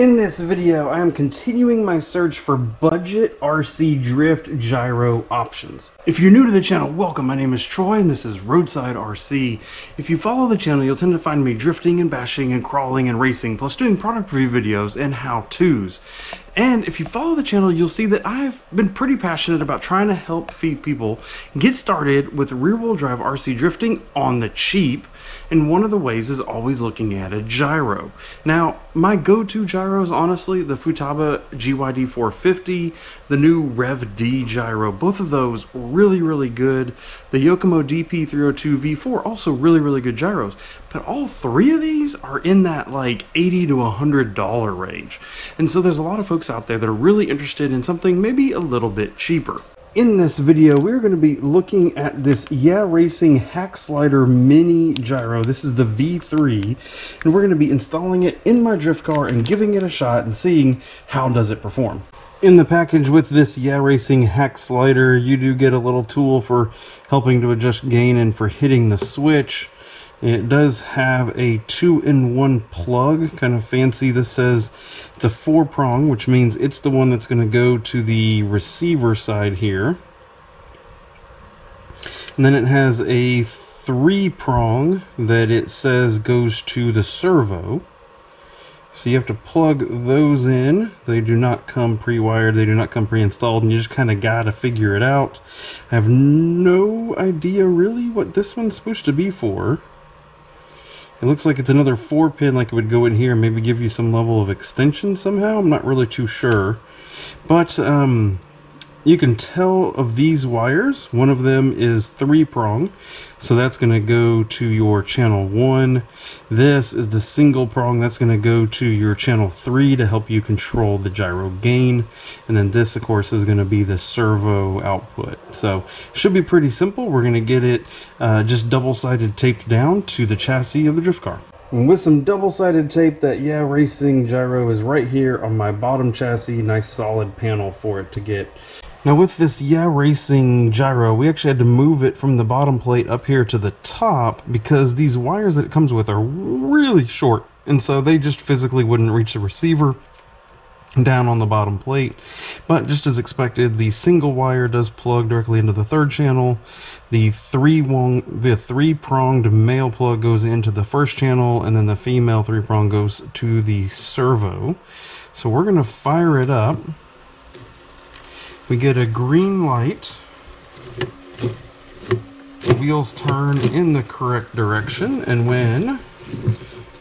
In this video, I am continuing my search for budget RC drift gyro options. If you're new to the channel, welcome. My name is Troy and this is Roadside RC. If you follow the channel, you'll tend to find me drifting and bashing and crawling and racing, plus doing product review videos and how-tos. And if you follow the channel, you'll see that I've been pretty passionate about trying to help feed people get started with rear-wheel drive RC drifting on the cheap. And one of the ways is always looking at a gyro. Now, my go-to gyros, honestly, the Futaba GYD 450, the new Rev D gyro, both of those really, really good. The Yokomo DP302 V4, also really, really good gyros. But all three of these are in that like 80 to $100 range. And so there's a lot of folks out there that are really interested in something maybe a little bit cheaper. In this video, we're going to be looking at this Yeah Racing Hackslider Mini Gyro. This is the V3, and we're going to be installing it in my drift car and giving it a shot and seeing how does it perform. In the package with this Yeah Racing Hackslider, you do get a little tool for helping to adjust gain and for hitting the switch. It does have a two-in-one plug, kind of fancy. This says it's a four-prong, which means it's the one that's going to go to the receiver side here. And then it has a three-prong that it says goes to the servo. So you have to plug those in. They do not come pre-wired. They do not come pre-installed. And you just kind of got to figure it out. I have no idea really what this one's supposed to be for. It looks like it's another four pin like it would go in here and maybe give you some level of extension somehow. I'm not really too sure. But um, you can tell of these wires, one of them is three prong. So that's going to go to your channel one. This is the single prong. That's going to go to your channel three to help you control the gyro gain. And then this, of course, is going to be the servo output. So should be pretty simple. We're going to get it uh, just double-sided taped down to the chassis of the drift car. And with some double-sided tape, that Yeah Racing gyro is right here on my bottom chassis. Nice solid panel for it to get now with this Yeah Racing gyro, we actually had to move it from the bottom plate up here to the top because these wires that it comes with are really short. And so they just physically wouldn't reach the receiver down on the bottom plate. But just as expected, the single wire does plug directly into the third channel. The three the three pronged male plug goes into the first channel, and then the female three prong goes to the servo. So we're gonna fire it up we get a green light. The wheels turn in the correct direction, and when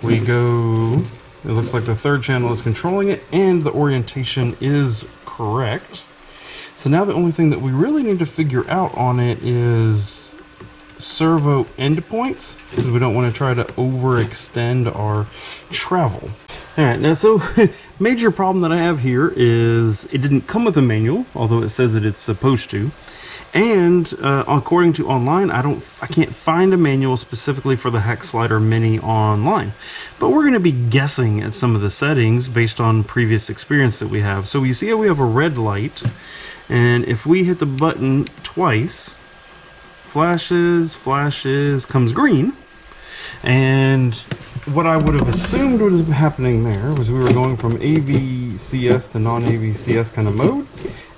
we go, it looks like the third channel is controlling it, and the orientation is correct. So now the only thing that we really need to figure out on it is servo endpoints, because we don't want to try to overextend our travel. All right, now so major problem that I have here is it didn't come with a manual, although it says that it's supposed to. And uh, according to online, I don't, I can't find a manual specifically for the Hackslider Mini online. But we're going to be guessing at some of the settings based on previous experience that we have. So you see how we have a red light, and if we hit the button twice, flashes, flashes, comes green, and what I would have assumed was happening there was we were going from AVCS to non-AVCS kind of mode,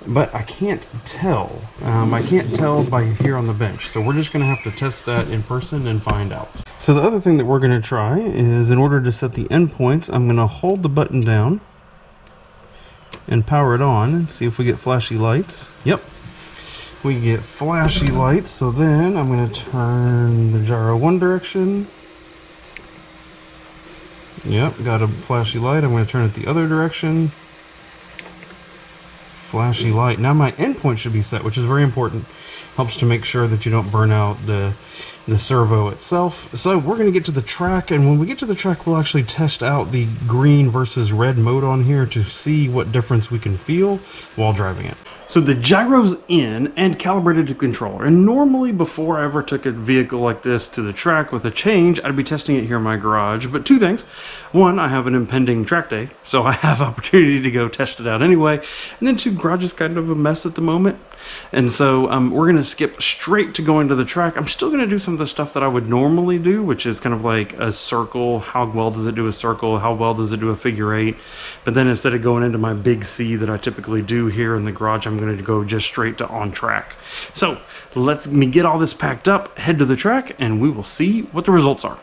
but I can't tell. Um, I can't tell by here on the bench, so we're just going to have to test that in person and find out. So the other thing that we're going to try is in order to set the endpoints, I'm going to hold the button down and power it on and see if we get flashy lights. Yep, we get flashy lights, so then I'm going to turn the gyro one direction, Yep, got a flashy light. I'm going to turn it the other direction. Flashy light. Now my endpoint should be set, which is very important. Helps to make sure that you don't burn out the, the servo itself. So we're going to get to the track, and when we get to the track, we'll actually test out the green versus red mode on here to see what difference we can feel while driving it. So the gyro's in and calibrated to controller. And normally before I ever took a vehicle like this to the track with a change, I'd be testing it here in my garage. But two things. One, I have an impending track day, so I have opportunity to go test it out anyway. And then two, garage is kind of a mess at the moment. And so um, we're gonna skip straight to going to the track. I'm still gonna do some of the stuff that I would normally do, which is kind of like a circle. How well does it do a circle? How well does it do a figure eight? But then instead of going into my big C that I typically do here in the garage, I'm going to go just straight to on track. So let's me get all this packed up, head to the track, and we will see what the results are.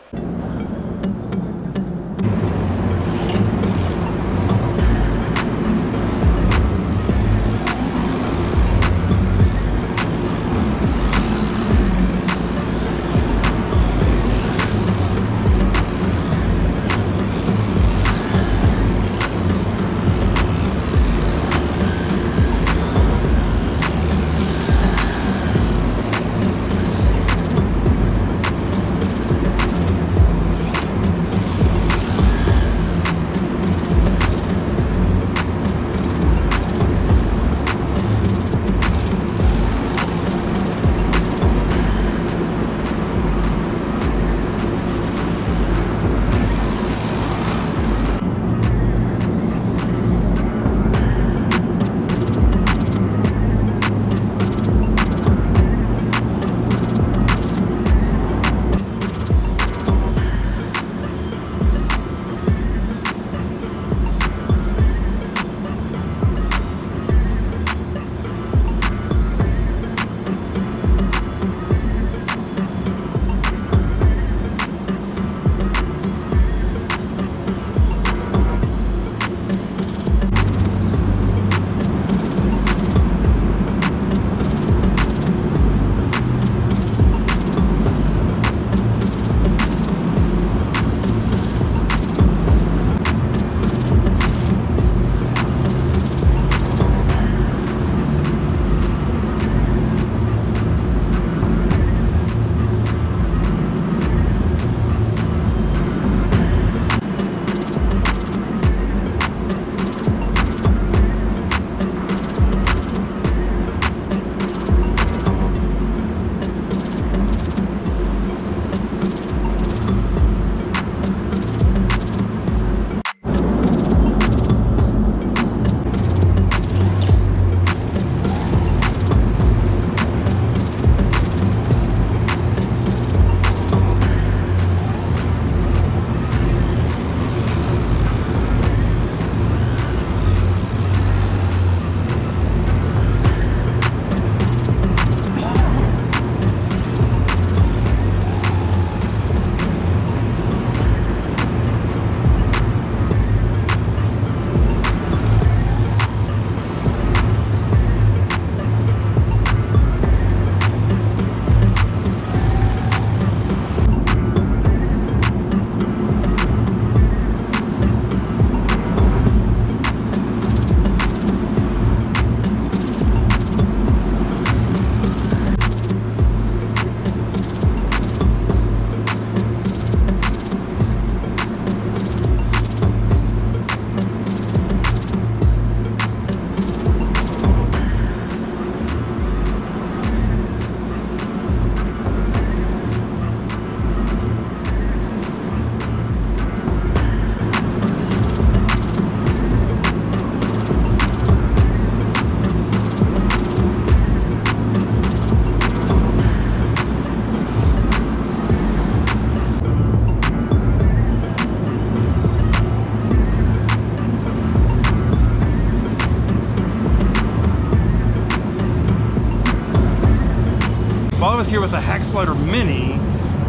Was here with a Hackslider Mini,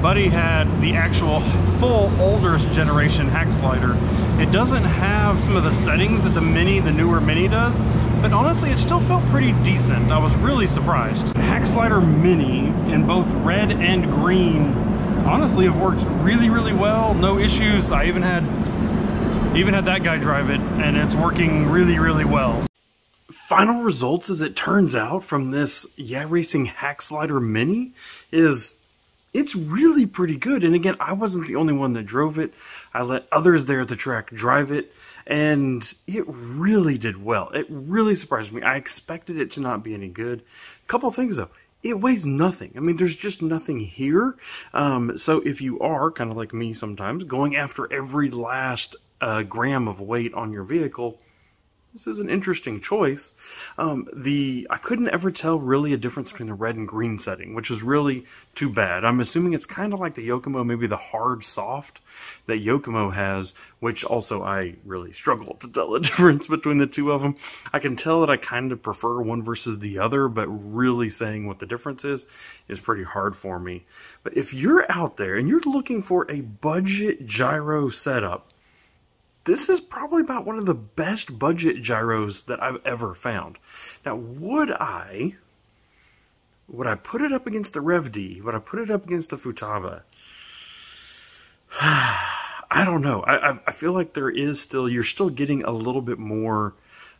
Buddy had the actual full older generation Hackslider. It doesn't have some of the settings that the Mini, the newer Mini does, but honestly it still felt pretty decent. I was really surprised. Hackslider Mini in both red and green honestly have worked really, really well. No issues. I even had even had that guy drive it and it's working really, really well final results as it turns out from this Yeah Racing Hackslider Mini is it's really pretty good. And again, I wasn't the only one that drove it. I let others there at the track drive it, and it really did well. It really surprised me. I expected it to not be any good. Couple things though. It weighs nothing. I mean, there's just nothing here. Um, so if you are, kind of like me sometimes, going after every last uh, gram of weight on your vehicle, this is an interesting choice. Um, the I couldn't ever tell really a difference between the red and green setting, which is really too bad. I'm assuming it's kind of like the Yokomo, maybe the hard soft that Yokomo has, which also I really struggle to tell the difference between the two of them. I can tell that I kind of prefer one versus the other, but really saying what the difference is is pretty hard for me. But if you're out there and you're looking for a budget gyro setup, this is probably about one of the best budget gyros that I've ever found. Now, would I, would I put it up against the Rev D? Would I put it up against the Futaba? I don't know. I, I feel like there is still, you're still getting a little bit more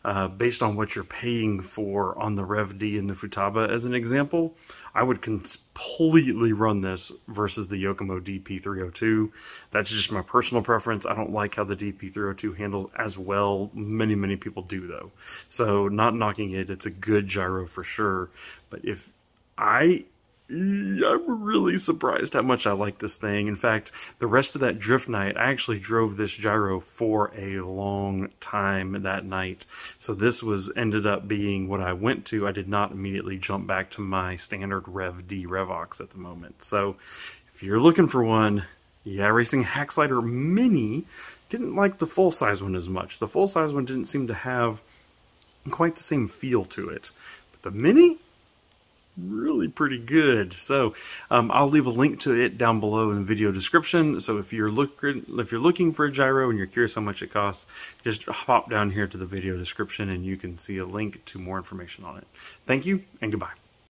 uh, based on what you're paying for on the Rev D and the Futaba. As an example, I would completely run this versus the Yokomo DP302. That's just my personal preference. I don't like how the DP302 handles as well. Many, many people do though. So not knocking it, it's a good gyro for sure. But if I I'm really surprised how much I like this thing. In fact, the rest of that drift night, I actually drove this gyro for a long time that night. So this was ended up being what I went to. I did not immediately jump back to my standard Rev D Revox at the moment. So if you're looking for one, yeah, Racing Hackslider Mini didn't like the full-size one as much. The full-size one didn't seem to have quite the same feel to it. But the Mini, really pretty good. So um, I'll leave a link to it down below in the video description. So if you're looking if you're looking for a gyro and you're curious how much it costs, just hop down here to the video description and you can see a link to more information on it. Thank you and goodbye.